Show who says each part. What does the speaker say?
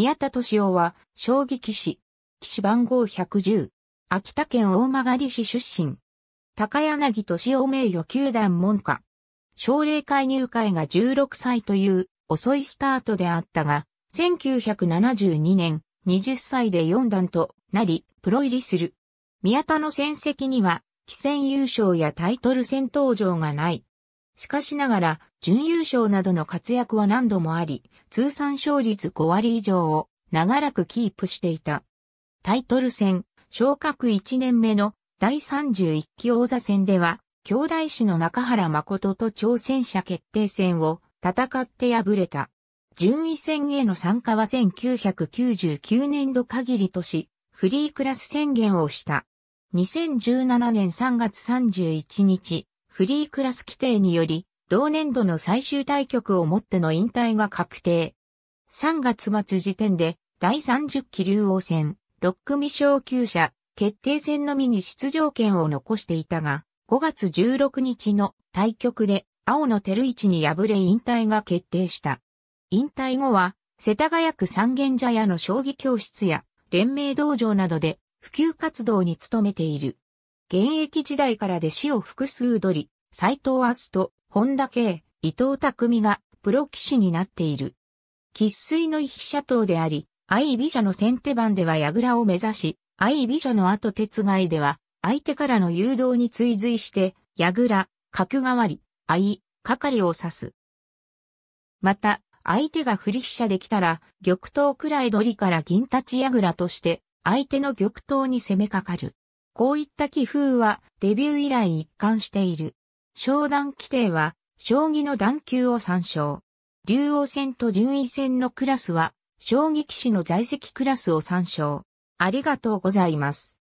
Speaker 1: 宮田敏夫は、将棋棋士。棋士番号110。秋田県大曲市出身。高柳敏夫名誉球団門下。奨励会入会が16歳という遅いスタートであったが、1972年20歳で4段となり、プロ入りする。宮田の戦績には、棋戦優勝やタイトル戦登場がない。しかしながら、準優勝などの活躍は何度もあり、通算勝率5割以上を長らくキープしていた。タイトル戦、昇格1年目の第31期王座戦では、兄弟子の中原誠と挑戦者決定戦を戦って敗れた。順位戦への参加は1999年度限りとし、フリークラス宣言をした。2017年3月31日、フリークラス規定により、同年度の最終対局をもっての引退が確定。3月末時点で、第30期竜王戦、6組昇級者、決定戦のみに出場権を残していたが、5月16日の対局で、青野照一に敗れ引退が決定した。引退後は、世田谷区三軒茶屋の将棋教室や連盟道場などで普及活動に努めている。現役時代から弟子を複数取り、斎藤明日と本田圭、伊藤匠がプロ棋士になっている。喫水の飛車党であり、相美者の先手番では櫓を目指し、相美者の後手つがいでは、相手からの誘導に追随して、櫓、角代わり、相、係を指す。また、相手が振り飛車できたら、玉頭くらい取りから銀立ち櫓として、相手の玉頭に攻めかかる。こういった棋風は、デビュー以来一貫している。商談規定は、将棋の段級を参照。竜王戦と順位戦のクラスは、将棋棋士の在籍クラスを参照。ありがとうございます。